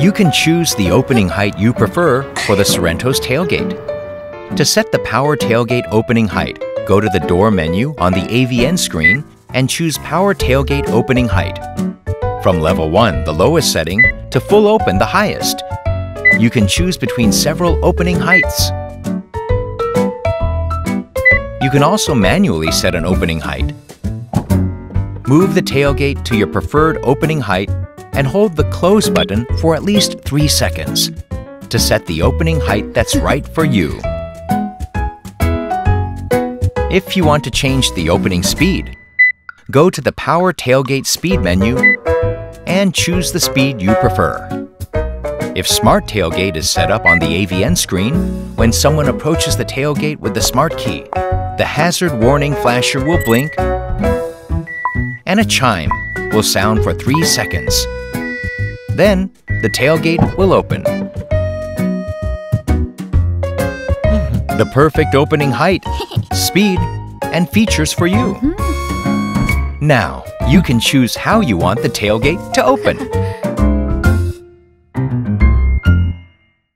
You can choose the opening height you prefer for the Sorento's tailgate. To set the power tailgate opening height, go to the door menu on the AVN screen and choose Power Tailgate Opening Height. From level 1, the lowest setting, to full open, the highest. You can choose between several opening heights. You can also manually set an opening height. Move the tailgate to your preferred opening height and hold the close button for at least 3 seconds to set the opening height that's right for you. If you want to change the opening speed, go to the Power Tailgate Speed menu and choose the speed you prefer. If Smart Tailgate is set up on the AVN screen, when someone approaches the tailgate with the Smart Key, the hazard warning flasher will blink and a chime will sound for 3 seconds. Then, the tailgate will open. The perfect opening height, speed, and features for you. Mm-hmm. Now, you can choose how you want the tailgate to open.